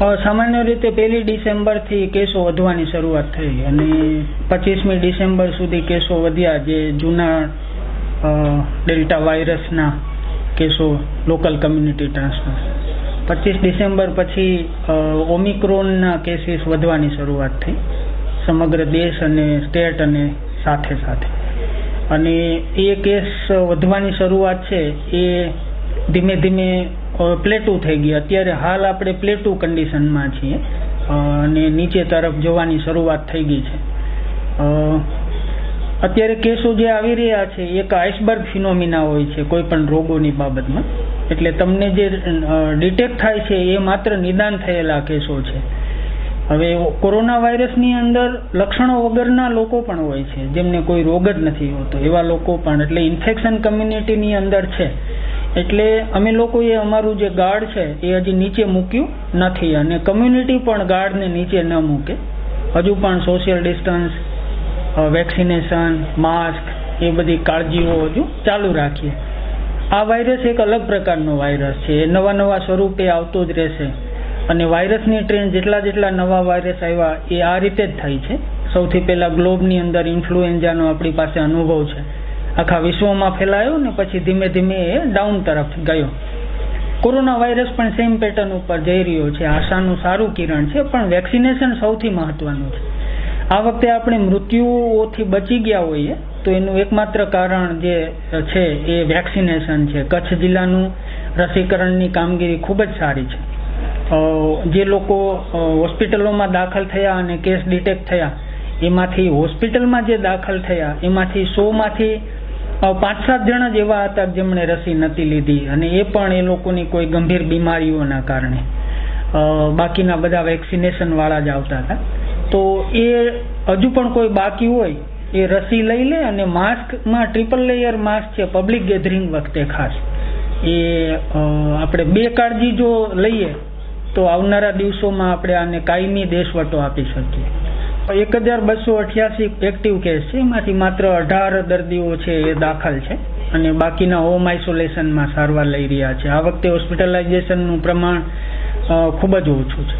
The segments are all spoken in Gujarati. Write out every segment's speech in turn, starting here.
સામાન્ય રીતે પહેલી ડિસેમ્બરથી કેસો વધવાની શરૂઆત થઈ અને પચીસમી ડિસેમ્બર સુધી કેસો વધ્યા જે જૂના ડેલ્ટા વાયરસના કેસો લોકલ કમ્યુનિટી ટ્રાન્સફર. પચીસ ડિસેમ્બર પછી ઓમિક્રોનના કેસીસ વધવાની શરૂઆત થઈ. સમગ્ર દેશ અને સ્ટેટ અને સાથે સાથે. અને એ કેસ વધવાની શરૂઆત છે એ ધીમે ધીમે પ્લેટું થઈ ગઈ. અત્યારે હાલ આપણે પ્લેટુ કન્ડિશનમાં છીએ. અને નીચે તરફ જવાની શરૂઆત થઈ ગઈ છે. અત્યારે કેસો જે આવી રહ્યા છે એક આઇસબર્ગ ફિનોમિના હોય છે, કોઈ પણ રોગોની બાબતમાં. એટલે તમને જે ડિટેક્ટ થાય છે, એ માત્ર નિદાન થયેલા કેસો છે. હવે કોરોના વાયરસની અંદર લક્ષણો વગરના લોકો પણ હોય છે, જેમને કોઈ રોગ જ નથી હોતો. એવા લોકો પણ, એટલે ઇન્ફેક્શન કમ્યુનિટીની અંદર છે. એટલે અમે લોકોએ અમારું જે ગાર્ડ છે, એ હજી નીચે મૂક્યું નથી. અને કમ્યુનિટી પણ ગાર્ડને નીચે ન મૂકે. હજુ પણ સોશિયલ ડિસ્ટન્સ વેક્સિનેશન માસ્ક એ બધી કાળજીઓ હજુ ચાલુ રાખીએ. આ વાયરસ એક અલગ પ્રકારનો વાયરસ છે. એ નવા નવા સ્વરૂપે આવતો જ રહેશે. અને વાયરસની ટ્રેન જેટલા જેટલા નવા વાયરસ આવ્યા, એ આ રીતે જ થાય છે. સૌથી પહેલાં ગ્લોબની અંદર ઇન્ફ્લુએન્ઝાનો આપણી પાસે અનુભવ છે. આખા વિશ્વમાં ફેલાયો ને પછી ધીમે ધીમે એ ડાઉન તરફ ગયો. કોરોના વાયરસ પણ સેમ પેટર્ન ઉપર જઈ રહ્યો છે. આશાનું સારું કિરણ છે, પણ વેક્સિનેશન સૌથી મહત્વનું છે. આ વખતે આપણે મૃત્યુઓથી બચી ગયા હોઈએ, તો એનું એકમાત્ર કારણ જે છે એ વેક્સિનેશન છે. કચ્છ જિલ્લાનું રસીકરણની કામગીરી ખૂબ જ સારી છે. જે લોકો હોસ્પિટલોમાં દાખલ થયા અને કેસ ડિટેક્ટ થયા, એમાંથી હોસ્પિટલમાં જે દાખલ થયા, એમાંથી સોમાંથી પાંચ સાત જણા જ એવા હતા જેમણે રસી નથી લીધી અને એ પણ એ લોકોની કોઈ ગંભીર બીમારીઓના કારણે. બાકીના બધા વેક્સિનેશન વાળા જ આવતા હતા. તો એ હજુ પણ કોઈ બાકી હોય, એ રસી લઈ લે અને માસ્કમાં ટ્રિપલ લેયર માસ્ક છે પબ્લિક ગેધરિંગ વખતે ખાસ. એ આપણે બે કાળજી જો લઈએ, તો આવનારા દિવસોમાં આપણે આને કાયમી દેશવટો આપી શકીએ. એક હજાર બસો અઠ્યાસી એક્ટિવ કેસ છે. એમાંથી માત્ર અઢાર દર્દીઓ છે એ દાખલ છે. અને બાકીના હોમ આઇસોલેશનમાં સારવાર લઈ રહ્યા છે. આ વખતે હોસ્પિટલાઇઝેશનનું પ્રમાણ ખૂબ જ ઓછું છે.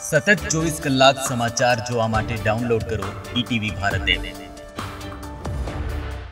સતત ચોવીસ કલાક સમાચાર જોવા માટે ડાઉનલોડ કરો ઈટીવી ભારત એપ